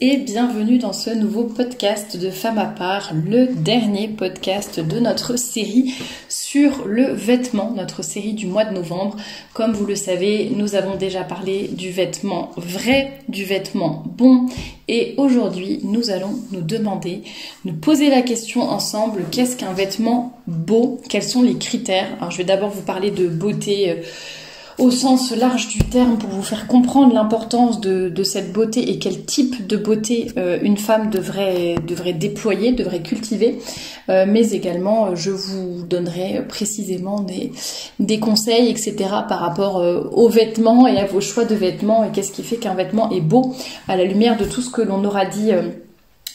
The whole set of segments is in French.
et bienvenue dans ce nouveau podcast de Femmes à part, le dernier podcast de notre série sur le vêtement, notre série du mois de novembre. Comme vous le savez, nous avons déjà parlé du vêtement vrai, du vêtement bon et aujourd'hui nous allons nous demander, nous poser la question ensemble, qu'est-ce qu'un vêtement beau? Quels sont les critères? Alors je vais d'abord vous parler de beauté. Euh, au sens large du terme pour vous faire comprendre l'importance de, cette beauté et quel type de beauté euh, une femme devrait, devrait déployer, devrait cultiver. Euh, mais également, euh, je vous donnerai précisément des, des conseils, etc. par rapport aux vêtements et à vos choix de vêtements et qu'est-ce qui fait qu'un vêtement est beau à la lumière de tout ce que l'on aura dit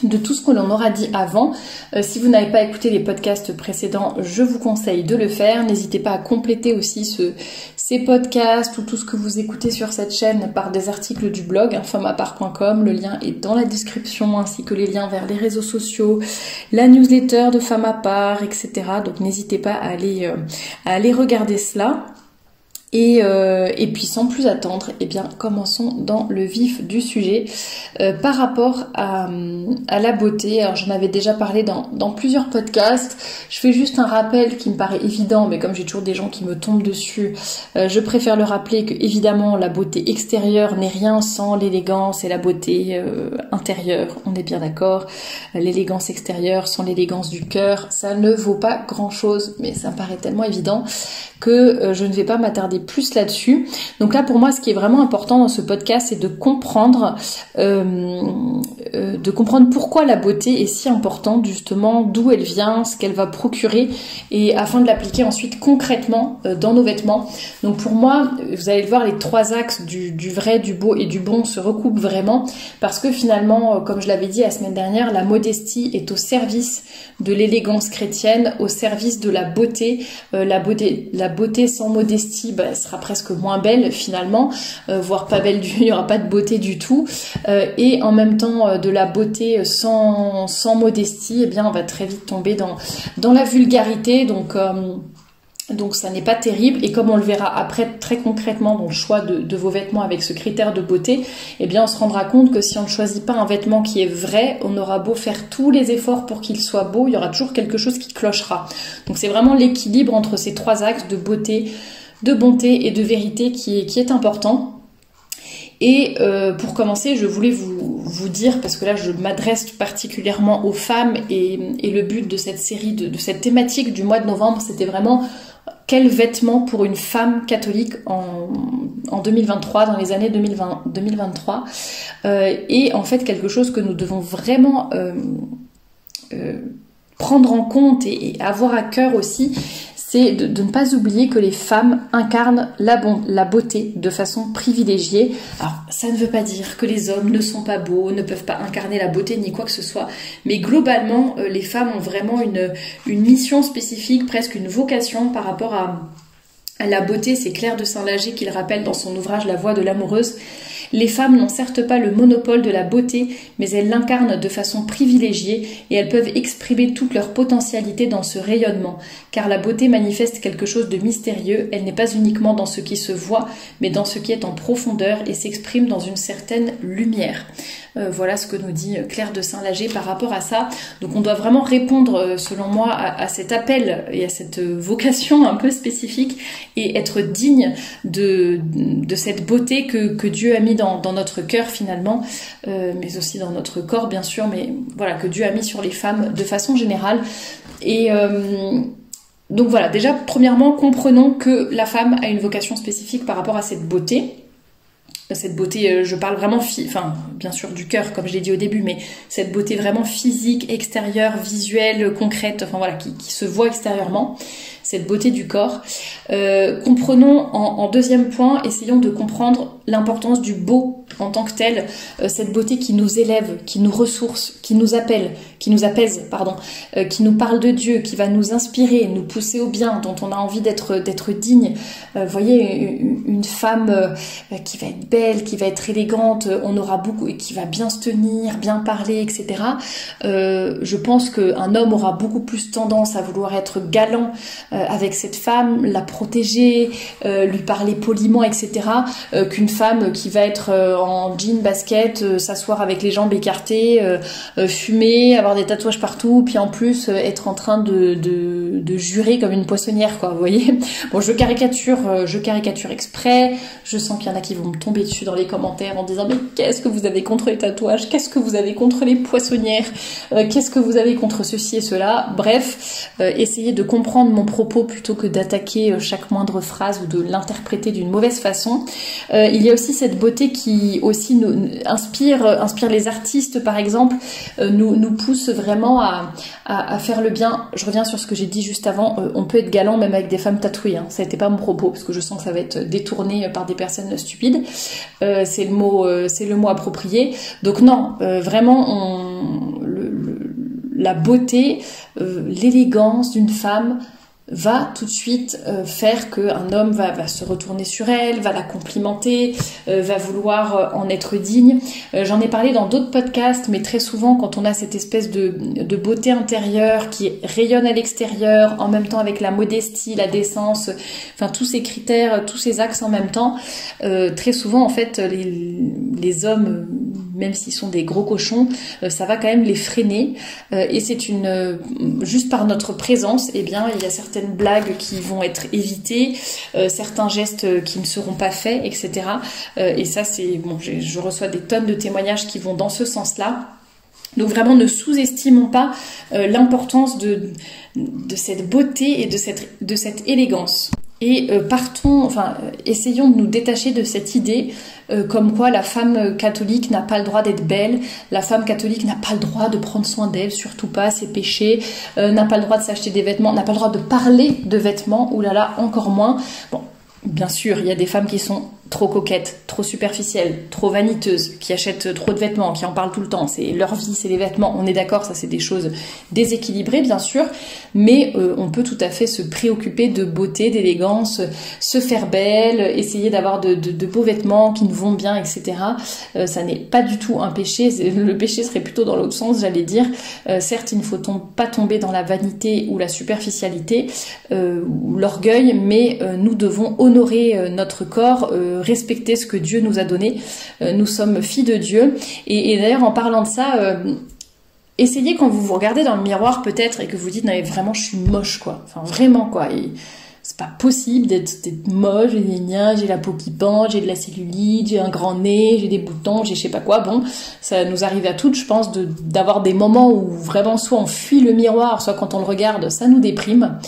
de tout ce que l'on aura dit avant. Euh, si vous n'avez pas écouté les podcasts précédents, je vous conseille de le faire. N'hésitez pas à compléter aussi ce, ces podcasts ou tout ce que vous écoutez sur cette chaîne par des articles du blog femmeapart.com. Le lien est dans la description ainsi que les liens vers les réseaux sociaux, la newsletter de Femme à part, etc. Donc n'hésitez pas à aller, euh, à aller regarder cela. Et, euh, et, puis sans plus attendre, eh bien commençons dans le vif du sujet. Euh, par rapport à, à, la beauté, alors j'en avais déjà parlé dans, dans, plusieurs podcasts, je fais juste un rappel qui me paraît évident, mais comme j'ai toujours des gens qui me tombent dessus, euh, je préfère le rappeler que évidemment la beauté extérieure n'est rien sans l'élégance et la beauté euh, intérieure, on est bien d'accord. L'élégance extérieure sans l'élégance du cœur, ça ne vaut pas grand-chose, mais ça me paraît tellement évident que euh, je ne vais pas m'attarder plus là-dessus. Donc là, pour moi, ce qui est vraiment important dans ce podcast, c'est de comprendre, euh, euh, de comprendre pourquoi la beauté est si importante, justement, d'où elle vient, ce qu'elle va procurer, et afin de l'appliquer ensuite concrètement dans nos vêtements. Donc pour moi, vous allez le voir, les trois axes du, vrai, du beau et du bon se recoupent vraiment, parce que finalement, comme je l'avais dit la semaine dernière, la modestie est au service de l'élégance chrétienne, au service de la beauté, la beauté, la beauté sans modestie bah, sera presque moins belle finalement, euh, voire pas belle du, il n'y aura pas de beauté du tout. Euh, et en même temps, euh, de la beauté sans, modestie, eh bien, on va très vite tomber dans, la vulgarité. Donc, donc ça n'est pas terrible et comme on le verra après très concrètement dans le choix de, vos vêtements avec ce critère de beauté, eh bien on se rendra compte que si on ne choisit pas un vêtement qui est vrai, on aura beau faire tous les efforts pour qu'il soit beau, il y aura toujours quelque chose qui clochera. Donc c'est vraiment l'équilibre entre ces trois axes de beauté, de bonté et de vérité qui est, important. Et euh, pour commencer, je voulais vous, dire, parce que là je m'adresse particulièrement aux femmes et, le but de cette série, de, cette thématique du mois de novembre, c'était vraiment quel vêtement pour une femme catholique en, en 2023, dans les années 2020, 2023, euh, et en fait quelque chose que nous devons vraiment euh, prendre en compte et, et, avoir à cœur aussi, c'est de, ne pas oublier que les femmes incarnent la, beauté de façon privilégiée. Alors, ça ne veut pas dire que les hommes ne sont pas beaux, ne peuvent pas incarner la beauté ni quoi que ce soit, mais globalement, euh, les femmes ont vraiment une, une mission spécifique, presque une vocation par rapport à, à la beauté. C'est Claire de Saint-Lager qui le rappelle dans son ouvrage La voix de l'amoureuse. Les femmes n'ont certes pas le monopole de la beauté, mais elles l'incarnent de façon privilégiée et elles peuvent exprimer toute leur potentialité dans ce rayonnement, car la beauté manifeste quelque chose de mystérieux, elle n'est pas uniquement dans ce qui se voit, mais dans ce qui est en profondeur et s'exprime dans une certaine lumière. Euh, voilà ce que nous dit Claire de Saint-Lager par rapport à ça. Donc on doit vraiment répondre, euh, selon moi, à, cet appel et à cette vocation un peu spécifique et être digne de, cette beauté que, que Dieu a mis dans, notre cœur finalement, euh, mais aussi dans notre corps bien sûr, mais voilà, que Dieu a mis sur les femmes de façon générale. Et donc voilà, déjà, premièrement, comprenons que la femme a une vocation spécifique par rapport à cette beauté cette beauté, euh, je parle vraiment, enfin, bien sûr du cœur, comme je l'ai dit au début, mais cette beauté vraiment physique, extérieure, visuelle, concrète, enfin voilà, qui se voit extérieurement, cette beauté du corps. Euh, comprenons en, deuxième point, essayons de comprendre l'importance du beau en tant que tel, euh, cette beauté qui nous élève, qui nous ressource, qui nous appelle, qui nous apaise, pardon, euh, qui nous parle de Dieu, qui va nous inspirer, nous pousser au bien, dont on a envie d'être d'être digne. Voyez, une femme qui va être belle, qui va être élégante, on aura beaucoup qui va bien se tenir, bien parler, etc. je pense qu'un homme aura beaucoup plus tendance à vouloir être galant avec cette femme, la protéger, lui parler poliment, etc. qu'une femme qui va être en en jean, basket, s'asseoir avec les jambes écartées, fumer, avoir des tatouages partout, puis en plus être en train de, de, de, jurer comme une poissonnière, quoi. Vous voyez Bon, je caricature, je caricature exprès. Je sens qu'il y en a qui vont me tomber dessus dans les commentaires en disant mais qu'est-ce que vous avez contre les tatouages? Qu'est-ce que vous avez contre les poissonnières? Qu'est-ce que vous avez contre ceci et cela? Bref, essayez de comprendre mon propos plutôt que d'attaquer chaque moindre phrase ou de l'interpréter d'une mauvaise façon. Euh, il y a aussi cette beauté qui aussi inspire, inspire les artistes par exemple, euh, nous, nous pousse vraiment à, à, faire le bien. Je reviens sur ce que j'ai dit juste avant, euh, on peut être galant même avec des femmes tatouées. Hein. Ça n'était pas mon propos parce que je sens que ça va être détourné par des personnes stupides. c'est le mot, c'est le mot approprié. Donc non, vraiment la beauté, l'élégance d'une femme va tout de suite euh, faire qu'un homme va, se retourner sur elle, va la complimenter, euh, va vouloir euh, en être digne. J'en ai parlé dans d'autres podcasts, mais très souvent quand on a cette espèce de, beauté intérieure qui rayonne à l'extérieur, en même temps avec la modestie, la décence, enfin tous ces critères, tous ces axes en même temps, très souvent en fait les hommes même s'ils sont des gros cochons, ça va quand même les freiner. et c'est une juste par notre présence, eh bien il y a certaines blagues qui vont être évitées, euh, certains gestes qui ne seront pas faits, etc. Euh, et ça, c'est bon, je reçois des tonnes de témoignages qui vont dans ce sens-là. Donc vraiment, ne sous-estimons pas euh, l'importance de, cette beauté et de cette élégance. Et euh, partons, enfin, euh, essayons de nous détacher de cette idée euh, comme quoi la femme catholique n'a pas le droit d'être belle, la femme catholique n'a pas le droit de prendre soin d'elle, surtout pas ses péchés, n'a pas le droit de s'acheter des vêtements, n'a pas le droit de parler de vêtements, ou là là, encore moins. Bon, bien sûr, il y a des femmes qui sont trop coquettes, trop superficielles, trop vaniteuses, qui achètent trop de vêtements, qui en parlent tout le temps. C'est leur vie, c'est les vêtements. On est d'accord, ça c'est des choses déséquilibrées bien sûr, mais euh, on peut tout à fait se préoccuper de beauté, d'élégance, se faire belle, essayer d'avoir de, beaux vêtements qui nous vont bien, etc. Euh, ça n'est pas du tout un péché. Le péché serait plutôt dans l'autre sens, j'allais dire. Euh, certes, il ne faut pas tomber dans la vanité ou la superficialité ou l'orgueil, mais nous devons honorer notre corps respecter ce que Dieu nous a donné. Euh, nous sommes filles de Dieu. Et, d'ailleurs, en parlant de ça, euh, essayez quand vous vous regardez dans le miroir peut-être et que vous dites non mais vraiment je suis moche quoi. Enfin vraiment quoi. c'est pas possible d'être moche, j'ai j'ai la peau qui pend, j'ai de la cellulite, j'ai un grand nez, j'ai des boutons, j'ai je sais pas quoi. Bon, ça nous arrive à toutes, je pense, d'avoir des moments où vraiment soit on fuit le miroir, soit quand on le regarde, ça nous déprime.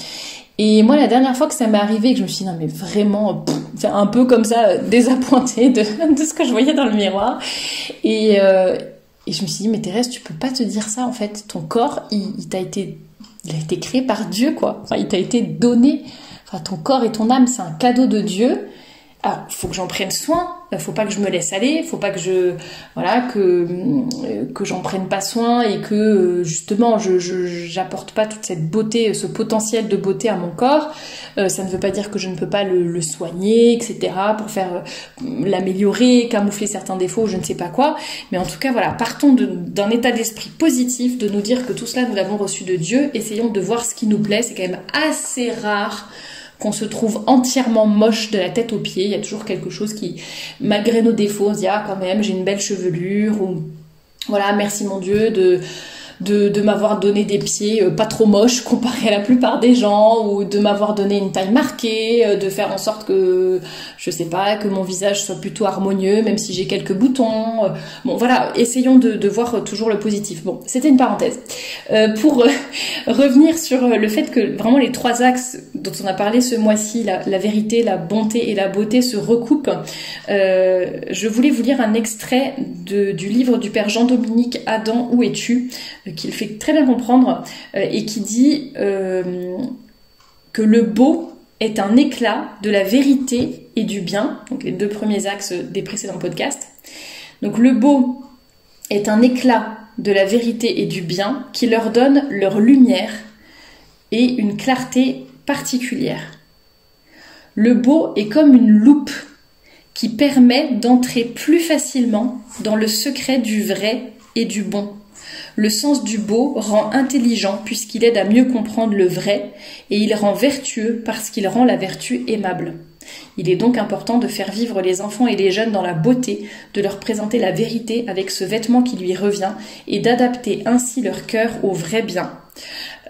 Et moi, la dernière fois que ça m'est arrivé, que je me suis dit, non, mais vraiment, un peu comme ça, euh, désappointée de, ce que je voyais dans le miroir. Et, euh, et je me suis dit, mais Thérèse, tu peux pas te dire ça, en fait. Ton corps, il, t'a été, il a été créé par Dieu, quoi. Il t'a été donné. Ton corps et ton âme, c'est un cadeau de Dieu. Alors, faut que j'en prenne soin, faut pas que je me laisse aller, faut pas que je voilà que euh, que j'en prenne pas soin et que euh, justement je j'apporte pas toute cette beauté, ce potentiel de beauté à mon corps. Euh, ça ne veut pas dire que je ne peux pas le, soigner, etc. pour faire l'améliorer, camoufler certains défauts, je ne sais pas quoi. Mais en tout cas voilà, partons d'un état d'esprit positif, de nous dire que tout cela nous l'avons reçu de Dieu. Essayons de voir ce qui nous plaît. C'est quand même assez rare qu'on se trouve entièrement moche de la tête aux pieds. Il y a toujours quelque chose qui, malgré nos défauts, on se dit ah quand même j'ai une belle chevelure ou voilà merci mon Dieu de de, m'avoir donné des pieds euh, pas trop moches comparé à la plupart des gens, ou de m'avoir donné une taille marquée, euh, de faire en sorte que, je sais pas, que mon visage soit plutôt harmonieux, même si j'ai quelques boutons. Euh. Bon, voilà, essayons de, voir toujours le positif. Bon, c'était une parenthèse. pour revenir sur le fait que vraiment les trois axes dont on a parlé ce mois-ci, la, vérité, la bonté et la beauté se recoupent, je voulais vous lire un extrait du livre du père Jean-Dominique Adam, Où es-tu? Qui le fait très bien comprendre euh, et qui dit euh, que le beau est un éclat de la vérité et du bien, donc les deux premiers axes des précédents podcasts. Donc le beau est un éclat de la vérité et du bien qui leur donne leur lumière et une clarté particulière. Le beau est comme une loupe qui permet d'entrer plus facilement dans le secret du vrai et du bon. Le sens du beau rend intelligent puisqu'il aide à mieux comprendre le vrai, et il rend vertueux parce qu'il rend la vertu aimable. Il est donc important de faire vivre les enfants et les jeunes dans la beauté, de leur présenter la vérité avec ce vêtement qui lui revient et d'adapter ainsi leur cœur au vrai bien.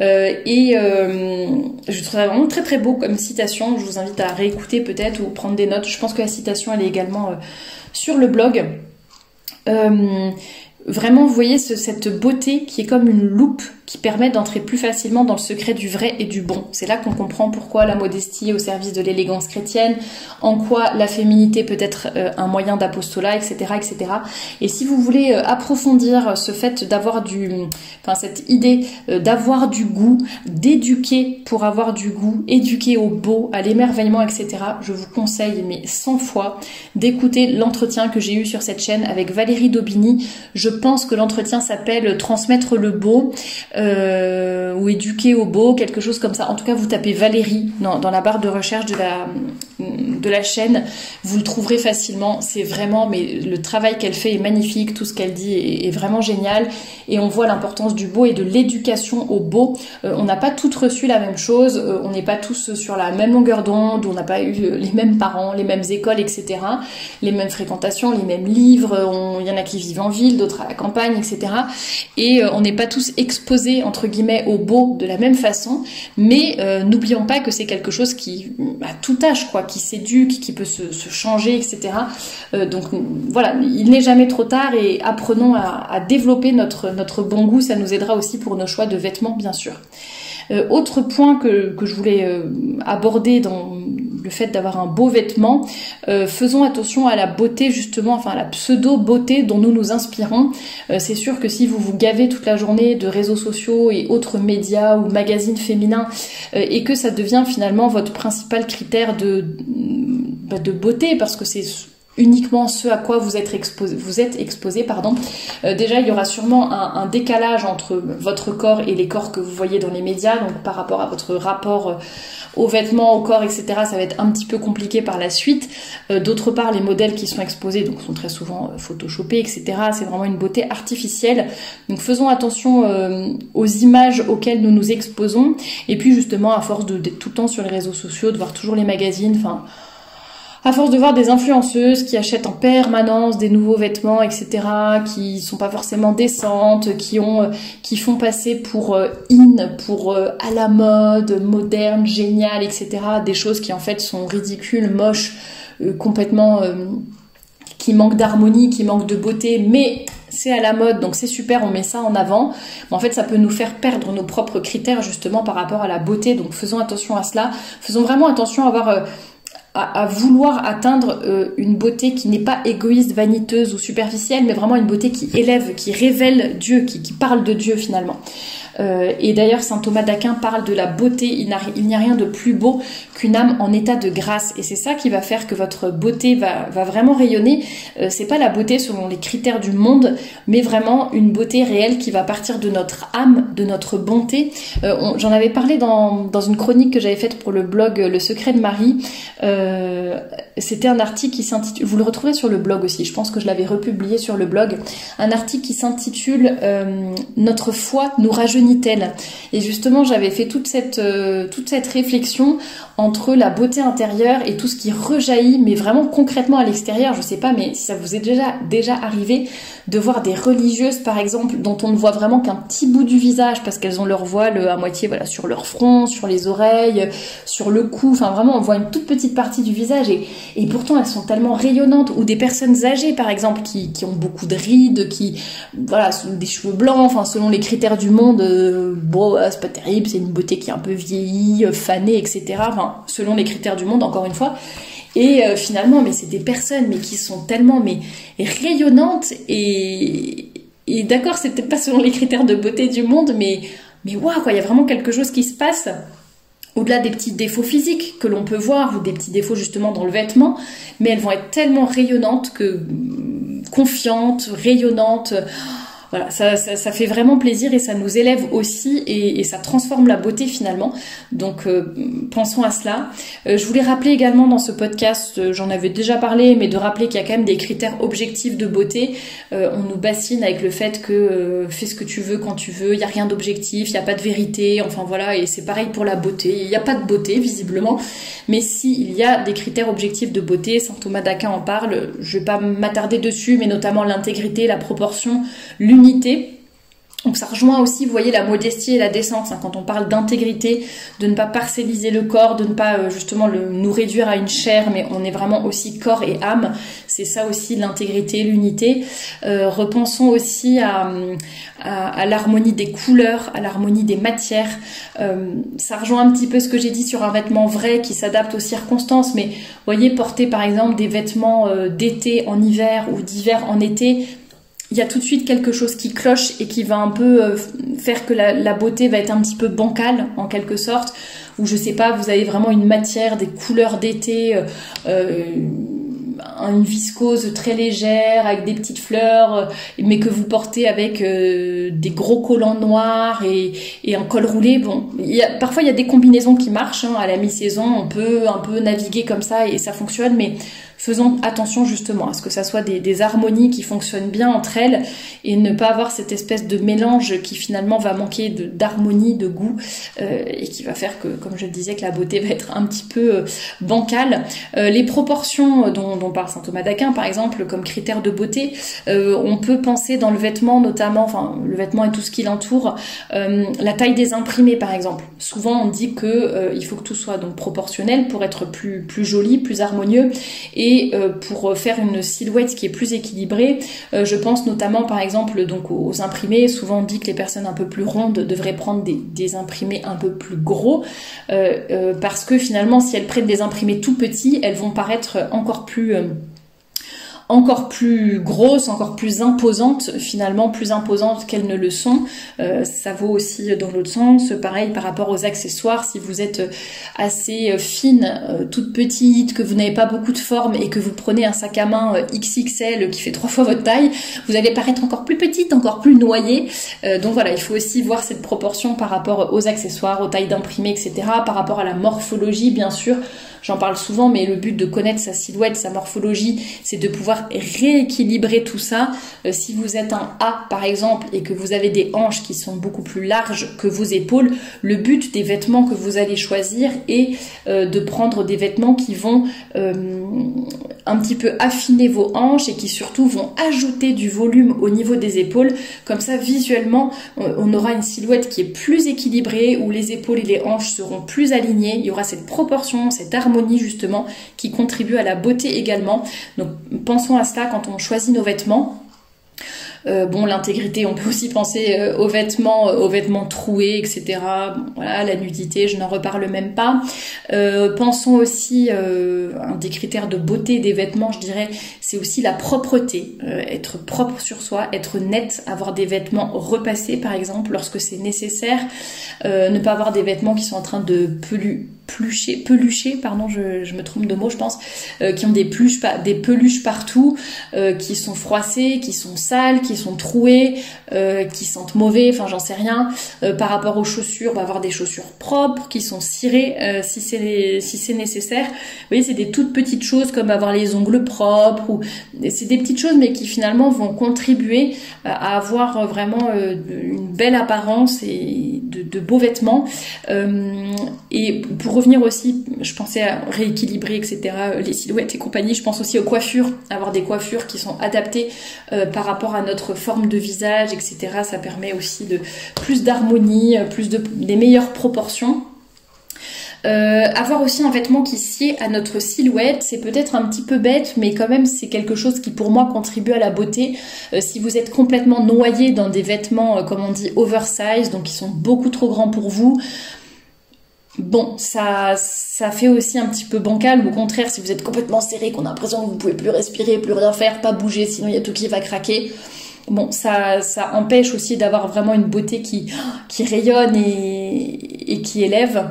Euh, et euh, je trouve ça vraiment très très beau comme citation. Je vous invite à réécouter peut-être ou prendre des notes. Je pense que la citation elle est également euh, sur le blog. Vraiment, vous voyez cette beauté qui est comme une loupe qui permet d'entrer plus facilement dans le secret du vrai et du bon. C'est là qu'on comprend pourquoi la modestie est au service de l'élégance chrétienne, en quoi la féminité peut être euh, un moyen d'apostolat, etc., etc. Et si vous voulez euh, approfondir ce fait d'avoir du, enfin cette idée euh, d'avoir du goût, d'éduquer pour avoir du goût, éduquer au beau, à l'émerveillement, etc. Je vous conseille, mais 100 fois, d'écouter l'entretien que j'ai eu sur cette chaîne avec Valérie Daubigny. Je pense que l'entretien s'appelle Transmettre le beau. Euh, ou éduquer au beau, quelque chose comme ça. En tout cas, vous tapez Valérie dans, la barre de recherche de la, de la chaîne, vous le trouverez facilement. C'est vraiment, mais le travail qu'elle fait est magnifique, tout ce qu'elle dit est, vraiment génial. Et on voit l'importance du beau et de l'éducation au beau. Euh, on n'a pas toutes reçu la même chose, euh, on n'est pas tous sur la même longueur d'onde, on n'a pas eu les mêmes parents, les mêmes écoles, etc. Les mêmes fréquentations, les mêmes livres. Il y en a qui vivent en ville, d'autres à la campagne, etc. Et on n'est pas tous exposés entre guillemets au beau de la même façon, mais euh, n'oublions pas que c'est quelque chose qui à tout âge quoi, qui s'éduque, qui peut se, changer, etc. Euh, donc voilà, il n'est jamais trop tard et apprenons à, développer notre bon goût, ça nous aidera aussi pour nos choix de vêtements bien sûr. Euh, autre point que je voulais aborder dans le fait d'avoir un beau vêtement, euh, faisons attention à la beauté justement, enfin à la pseudo-beauté dont nous nous inspirons. Euh, c'est sûr que si vous vous gavez toute la journée de réseaux sociaux et autres médias ou magazines féminins euh, et que ça devient finalement votre principal critère de, bah, de beauté parce que c'est uniquement ce à quoi vous êtes exposé, vous êtes exposé pardon. déjà, il y aura sûrement un, un, décalage entre votre corps et les corps que vous voyez dans les médias, donc par rapport à votre rapport aux vêtements, au corps, etc. Ça va être un petit peu compliqué par la suite. Euh, d'autre part, les modèles qui sont exposés donc sont très souvent euh, photoshopés, etc. C'est vraiment une beauté artificielle. Donc faisons attention euh, aux images auxquelles nous nous exposons. Et puis justement, à force d'être tout le temps sur les réseaux sociaux, de voir toujours les magazines, enfin à force de voir des influenceuses qui achètent en permanence des nouveaux vêtements, etc., qui sont pas forcément décentes, qui ont, qui font passer pour euh, in, pour euh, à la mode, moderne, génial, etc., des choses qui en fait sont ridicules, moches, euh, complètement, qui manquent d'harmonie, qui manquent de beauté, mais c'est à la mode, donc c'est super, on met ça en avant. En fait, ça peut nous faire perdre nos propres critères justement par rapport à la beauté. Donc faisons attention à cela. Faisons vraiment attention à avoir à, vouloir atteindre euh, une beauté qui n'est pas égoïste, vaniteuse ou superficielle, mais vraiment une beauté qui élève, qui révèle Dieu, qui, qui parle de Dieu finalement. Euh, et d'ailleurs, saint Thomas d'Aquin parle de la beauté. Il n'y a, rien de plus beau qu'une âme en état de grâce. Et c'est ça qui va faire que votre beauté va, vraiment rayonner. Euh, c'est pas la beauté selon les critères du monde, mais vraiment une beauté réelle qui va partir de notre âme, de notre bonté. Euh, J'en avais parlé dans, dans une chronique que j'avais faite pour le blog Le secret de Marie. C'était un article qui s'intitule, vous le retrouvez sur le blog aussi, je pense que je l'avais republié sur le blog, un article qui s'intitule Notre foi nous rajeunit et justement, j'avais fait toute cette, euh, toute cette réflexion entre la beauté intérieure et tout ce qui rejaillit, mais vraiment concrètement à l'extérieur. Je sais pas, mais si ça vous est déjà, déjà arrivé de voir des religieuses, par exemple, dont on ne voit vraiment qu'un petit bout du visage parce qu'elles ont leur voile à moitié voilà, sur leur front, sur les oreilles, sur le cou. Enfin, vraiment, on voit une toute petite partie du visage et, pourtant elles sont tellement rayonnantes. Ou des personnes âgées, par exemple, qui, qui ont beaucoup de rides, qui, voilà, des cheveux blancs, enfin, selon les critères du monde, euh, bon, c'est pas terrible, c'est une beauté qui est un peu vieillie, euh, fanée, etc. selon les critères du monde, encore une fois. Et euh, finalement, mais c'est des personnes mais qui sont tellement mais rayonnantes et, et d'accord, c'est peut-être pas selon les critères de beauté du monde, mais mais waouh quoi, il y a vraiment quelque chose qui se passe au-delà des petits défauts physiques que l'on peut voir ou des petits défauts justement dans le vêtement, mais elles vont être tellement rayonnantes que confiantes, rayonnantes voilà, ça, fait vraiment plaisir et ça nous élève aussi et, ça transforme la beauté finalement. Donc euh, pensons à cela. Euh, je voulais rappeler également dans ce podcast, euh, j'en avais déjà parlé, mais de rappeler qu'il y a quand même des critères objectifs de beauté. on nous bassine avec le fait que fais ce que tu veux quand tu veux, il n'y a rien d'objectif, il n'y a pas de vérité, enfin voilà, et c'est pareil pour la beauté. Il n'y a pas de beauté visiblement, mais s'il y a des critères objectifs de beauté, Saint Thomas d'Aquin en parle, je vais pas m'attarder dessus, mais notamment l'intégrité, la proportion, l'unité donc ça rejoint aussi, vous voyez, la modestie et la décence. Hein, quand on parle d'intégrité, de ne pas parcelliser le corps, de ne pas euh, justement le, nous réduire à une chair, mais on est vraiment aussi corps et âme. C'est ça aussi l'intégrité, l'unité. Euh, repensons aussi à, l'harmonie des couleurs, à l'harmonie des matières. Euh, ça rejoint un petit peu ce que j'ai dit sur un vêtement vrai qui s'adapte aux circonstances. Mais voyez, porter par exemple des vêtements d'été en hiver ou d'hiver en été, il y a tout de suite quelque chose qui cloche et qui va un peu euh, faire que la, beauté va être un petit peu bancale en quelque sorte ou je sais pas vous avez vraiment une matière des couleurs d'été euh, euh, une viscose très légère avec des petites fleurs mais que vous portez avec des gros collants noirs et, un col roulé bon parfois il y a des combinaisons qui marchent hein. à la mi-saison on peut un peu naviguer comme ça et ça fonctionne mais faisons attention justement à ce que ça soit des, harmonies qui fonctionnent bien entre elles et ne pas avoir cette espèce de mélange qui finalement va manquer d'harmonie, de, goût euh, et qui va faire que, comme je le disais, que la beauté va être un petit peu euh, bancale. Euh, les proportions dont, parle saint Thomas d'Aquin, par exemple, comme critère de beauté, on peut penser dans le vêtement notamment, enfin le vêtement et tout ce qui l'entoure, la taille des imprimés par exemple. Souvent on dit que il faut que tout soit donc proportionnel pour être plus plus joli, plus harmonieux euh, pour faire une silhouette qui est plus équilibrée, euh, je pense notamment par exemple donc aux imprimés. Souvent on dit que les personnes un peu plus rondes devraient prendre des, imprimés un peu plus gros euh, parce que finalement si elles prennent des imprimés tout petits, elles vont paraître encore plus encore plus grosses, encore plus imposantes, finalement plus imposantes qu'elles ne le sont. Euh, ça vaut aussi dans l'autre sens. Pareil par rapport aux accessoires, si vous êtes assez fine, euh, toute petite, que vous n'avez pas beaucoup de forme et que vous prenez un sac à main euh, XXL qui fait trois fois votre taille, vous allez paraître encore plus petite, encore plus noyée. donc voilà, il faut aussi voir cette proportion par rapport aux accessoires, aux tailles d'imprimés, etc. Par rapport à la morphologie, bien sûr. J'en parle souvent, mais le but de connaître sa silhouette, sa morphologie, c'est de pouvoir rééquilibrer tout ça. Euh, si vous êtes un A, par exemple, et que vous avez des hanches qui sont beaucoup plus larges que vos épaules, le but des vêtements que vous allez choisir est euh, de prendre des vêtements qui vont euh, un petit peu affiner vos hanches et qui surtout vont ajouter du volume au niveau des épaules. Comme ça, visuellement, on aura une silhouette qui est plus équilibrée, où les épaules et les hanches seront plus alignées. Il y aura cette proportion, cette harmonie justement qui contribue à la beauté également. Donc pensons à cela quand on choisit nos vêtements. Euh, bon, l'intégrité, on peut aussi penser euh, aux vêtements, euh, aux vêtements troués, etc. voilà, la nudité, je n'en reparle même pas. pensons aussi un des critères de beauté des vêtements, je dirais, c'est aussi la propreté, être propre sur soi, être net, avoir des vêtements repassés, par exemple, lorsque c'est nécessaire, ne pas avoir des vêtements qui sont en train de pelucher peluchés, pardon, je, me trompe de mots, je pense, euh, qui ont des, peluches, partout, euh, qui sont froissées, qui sont sales, qui sont trouées, euh, qui sentent mauvais, enfin j'en sais rien. par rapport aux chaussures, va avoir des chaussures propres, qui sont cirées si c'est nécessaire. Vous voyez, c'est des toutes petites choses comme avoir les ongles propres, ou c'est des petites choses mais qui finalement vont contribuer à avoir vraiment une belle apparence et de, beaux vêtements. Revenir aussi, je pensais à rééquilibrer, etc., euh, les silhouettes et compagnie. Je pense aussi aux coiffures, avoir des coiffures qui sont adaptées euh, par rapport à notre forme de visage, etc. Ça permet aussi de plus d'harmonie, euh, plus de des meilleures proportions. avoir aussi un vêtement qui sied à notre silhouette, c'est peut-être un petit peu bête, mais quand même c'est quelque chose qui pour moi contribue à la beauté. si vous êtes complètement noyé dans des vêtements, comme on dit, oversize, donc qui sont beaucoup trop grands pour vous, Bon, ça, ça fait aussi un petit peu bancal, au contraire, si vous êtes complètement serré, qu'on a l'impression que vous pouvez plus respirer, plus rien faire, pas bouger, sinon il y a tout qui va craquer. Bon, ça, ça empêche aussi d'avoir vraiment une beauté qui, qui rayonne et, et qui élève.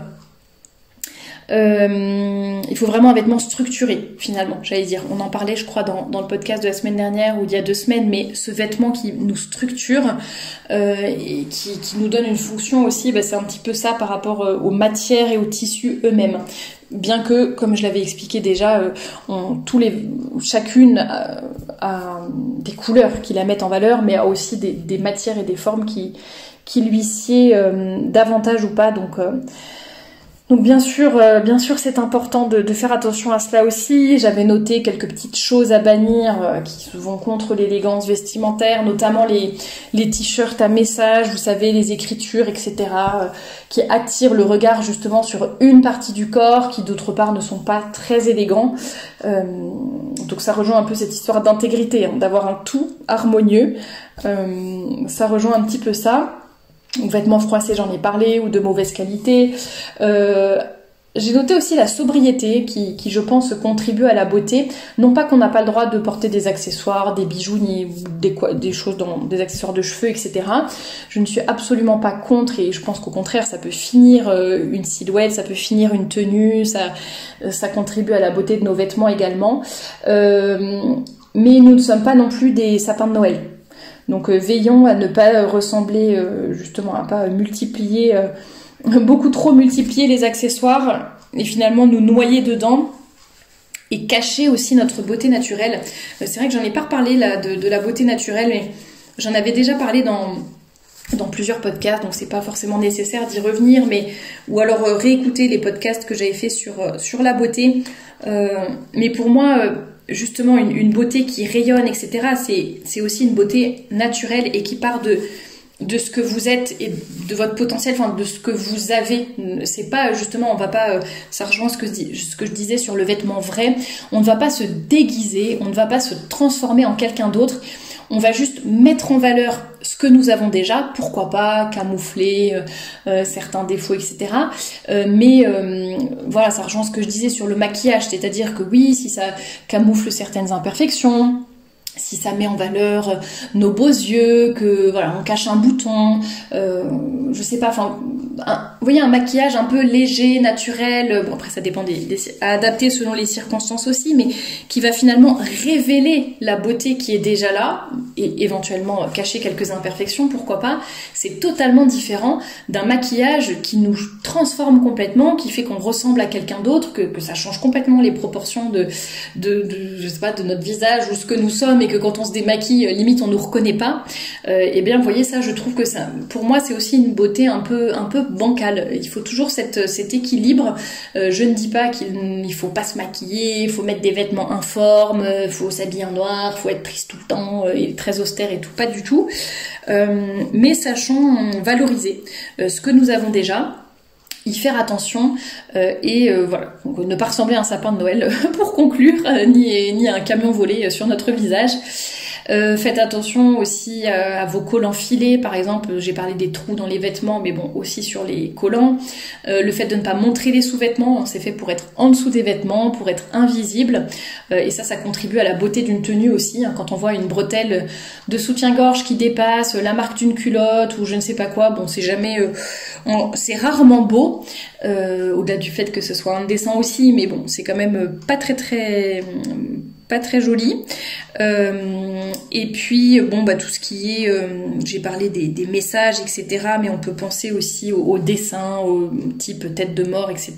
Euh, il faut vraiment un vêtement structuré, finalement, j'allais dire. On en parlait, je crois, dans, le podcast de la semaine dernière ou il y a deux semaines, mais ce vêtement qui nous structure euh, et qui, nous donne une fonction aussi, bah, c'est un petit peu ça par rapport euh, aux matières et aux tissus eux-mêmes. Bien que, comme je l'avais expliqué déjà, chacune a, des couleurs qui la mettent en valeur, mais a aussi des, matières et des formes qui, lui sied davantage ou pas. Donc, donc bien sûr, euh, bien sûr, c'est important de, de, faire attention à cela aussi. J'avais noté quelques petites choses à bannir qui vont contre l'élégance vestimentaire, notamment les, les t-shirts à message, vous savez, les écritures, etc., qui attirent le regard justement sur une partie du corps, qui d'autre part ne sont pas très élégants. donc ça rejoint un peu cette histoire d'intégrité, hein, d'avoir un tout harmonieux. ça rejoint un petit peu ça vêtements froissés, j'en ai parlé, ou de mauvaise qualité. Euh, j'ai noté aussi la sobriété qui, qui, je pense, contribue à la beauté. Non pas qu'on n'a pas le droit de porter des accessoires, des bijoux, ni des, des choses dans des accessoires de cheveux, etc. Je ne suis absolument pas contre et je pense qu'au contraire, ça peut finir euh, une silhouette, ça peut finir une tenue, ça, ça contribue à la beauté de nos vêtements également. Euh, mais nous ne sommes pas non plus des sapins de Noël. Donc euh, veillons à ne pas ressembler euh, justement à pas multiplier euh, beaucoup trop multiplier les accessoires et finalement nous noyer dedans et cacher aussi notre beauté naturelle. C'est vrai que j'en ai pas reparlé là de, la beauté naturelle, mais j'en avais déjà parlé dans dans plusieurs podcasts, donc c'est pas forcément nécessaire d'y revenir, mais ou alors réécouter les podcasts que j'avais fait sur sur la beauté. mais pour moi, justement une, beauté qui rayonne, etc. C'est aussi une beauté naturelle et qui part de, ce que vous êtes et de votre potentiel, de ce que vous avez. C'est pas justement, on va pas, euh, ça rejoint ce que je disais sur le vêtement vrai, on ne va pas se déguiser, on ne va pas se transformer en quelqu'un d'autre. On va juste mettre en valeur ce que nous avons déjà, pourquoi pas camoufler euh, euh, certains défauts, etc. Euh, mais voilà, ça rejoint ce que je disais sur le maquillage, c'est-à-dire que oui, si ça camoufle certaines imperfections, si ça met en valeur nos beaux yeux, que voilà, on cache un bouton, euh, je sais pas, enfin, vous voyez un maquillage un peu léger, naturel. Bon après ça dépend des, des adapté selon les circonstances aussi, mais qui va finalement révéler la beauté qui est déjà là et éventuellement cacher quelques imperfections, pourquoi pas. C'est totalement différent d'un maquillage qui nous transforme complètement, qui fait qu'on ressemble à quelqu'un d'autre, que, que, ça change complètement les proportions de, de, je sais pas, de notre visage ou ce que nous sommes et que quand on se démaquille, euh, limite on nous reconnaît pas, euh, eh bien vous voyez ça, je trouve que ça, pour moi c'est aussi une beauté un peu, un peu bancale. Il faut toujours cette, cet équilibre. Euh, je ne dis pas qu'il faut pas se maquiller, il faut mettre des vêtements informes, il faut s'habiller en noir, il faut être triste tout le temps, très austère et tout, pas du tout. mais sachons valoriser ce que nous avons déjà y faire attention euh, et euh, voilà. Ne pas ressembler à un sapin de Noël pour conclure euh, ni ni à un camion volé sur notre visage euh, faites attention aussi à, vos collants filés, par exemple, j'ai parlé des trous dans les vêtements, mais bon, aussi sur les collants. Euh, le fait de ne pas montrer les sous-vêtements, c'est fait pour être en dessous des vêtements, pour être invisible. Euh, et ça, ça contribue à la beauté d'une tenue aussi. Hein. quand on voit une bretelle de soutien-gorge qui dépasse, la marque d'une culotte ou je ne sais pas quoi, bon, c'est jamais, c'est rarement beau. Au-delà du fait que ce soit indécent aussi, mais bon, c'est quand même pas très très pas très joli. Euh, et puis, bon, bah, tout ce qui est, euh, j'ai parlé des, messages, etc. Mais on peut penser aussi au, dessin, au type tête de mort, etc.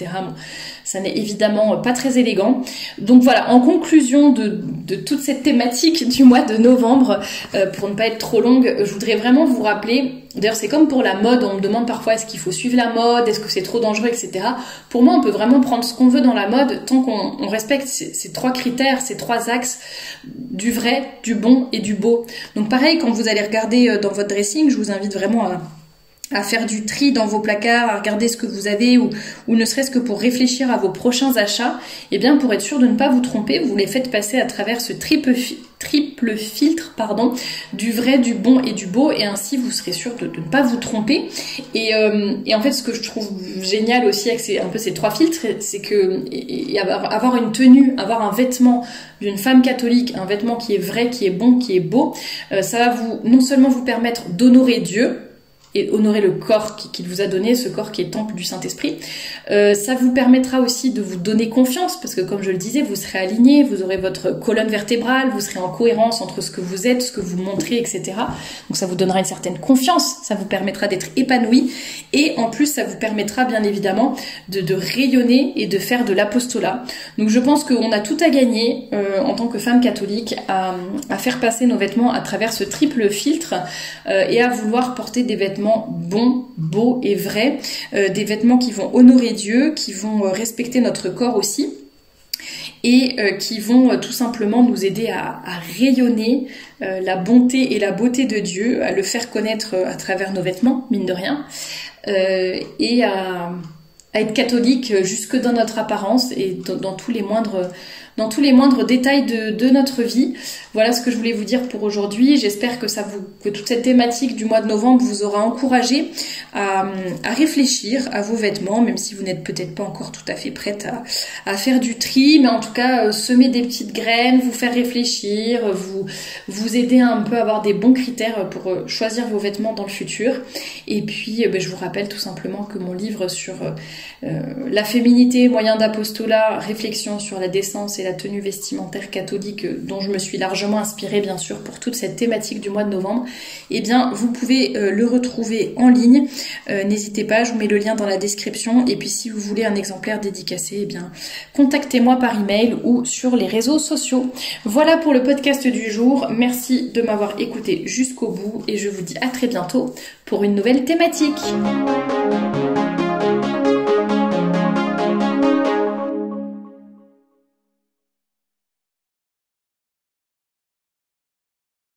ça n'est évidemment pas très élégant. Donc voilà, en conclusion de, toute cette thématique du mois de novembre, euh, pour ne pas être trop longue, je voudrais vraiment vous rappeler D'ailleurs, c'est comme pour la mode, on me demande parfois est-ce qu'il faut suivre la mode, est-ce que c'est trop dangereux, etc. Pour moi, on peut vraiment prendre ce qu'on veut dans la mode tant qu'on respecte ces, trois critères, ces trois axes du vrai, du bon et du beau. Donc pareil, quand vous allez regarder euh, dans votre dressing, je vous invite vraiment à à faire du tri dans vos placards, à regarder ce que vous avez ou, ou ne serait-ce que pour réfléchir à vos prochains achats, et eh bien pour être sûr de ne pas vous tromper, vous les faites passer à travers ce triple, triple filtre pardon, du vrai, du bon et du beau, et ainsi vous serez sûr de, ne pas vous tromper. Et, euh, et, en fait, ce que je trouve génial aussi avec ces, un peu ces trois filtres, c'est que avoir, une tenue, avoir un vêtement d'une femme catholique, un vêtement qui est vrai, qui est bon, qui est beau, euh, ça va vous non seulement vous permettre d'honorer Dieu, et honorer le corps qu'il vous a donné, ce corps qui est temple du Saint-Esprit. Euh, ça vous permettra aussi de vous donner confiance, parce que comme je le disais, vous serez aligné, vous aurez votre colonne vertébrale, vous serez en cohérence entre ce que vous êtes, ce que vous montrez, etc. Donc ça vous donnera une certaine confiance, ça vous permettra d'être épanoui, et en plus ça vous permettra bien évidemment de, rayonner et de faire de l'apostolat. Donc je pense qu'on a tout à gagner euh, en tant que femme catholique à, à, faire passer nos vêtements à travers ce triple filtre euh, et à vouloir porter des vêtements bons, beaux et vrais, euh, des vêtements qui vont honorer Dieu, qui vont euh, respecter notre corps aussi et euh, qui vont tout simplement nous aider à, rayonner la bonté et la beauté de Dieu, à le faire connaître à travers nos vêtements, mine de rien, et à, être catholique jusque dans notre apparence et dans tous les moindres dans tous les moindres détails de, notre vie. Voilà ce que je voulais vous dire pour aujourd'hui. J'espère que que toute cette thématique du mois de novembre vous aura encouragé à, réfléchir à vos vêtements, même si vous n'êtes peut-être pas encore tout à fait prête à, faire du tri, mais en tout cas euh, semer des petites graines, vous faire réfléchir, vous vous aider un peu à avoir des bons critères pour euh, choisir vos vêtements dans le futur. Et puis, euh, ben, je vous rappelle tout simplement que mon livre sur la féminité, moyen d'apostolat, réflexion sur la décence et la tenue vestimentaire catholique euh, dont je me suis largement inspirée bien sûr pour toute cette thématique du mois de novembre, eh bien vous pouvez euh, le retrouver en ligne. Euh, n'hésitez pas, je vous mets le lien dans la description. Et puis si vous voulez un exemplaire dédicacé, eh bien contactez-moi par email ou sur les réseaux sociaux. Voilà pour le podcast du jour. Merci de m'avoir écouté jusqu'au bout et je vous dis à très bientôt pour une nouvelle thématique.